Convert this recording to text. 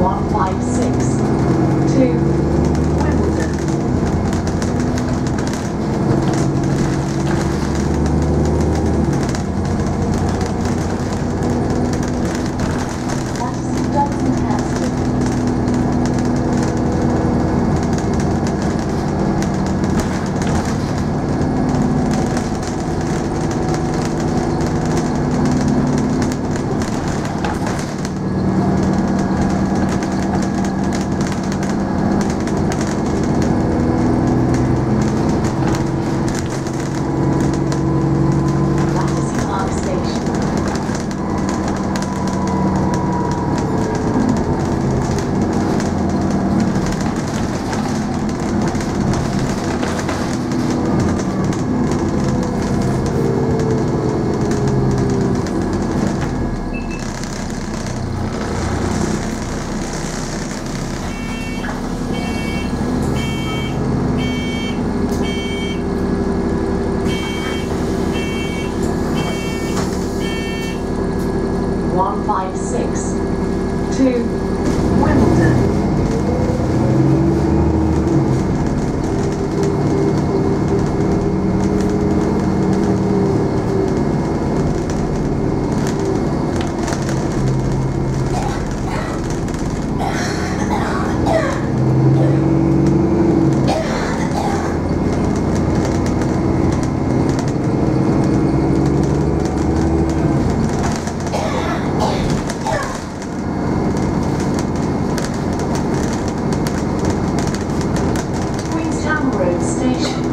156 to Road Station.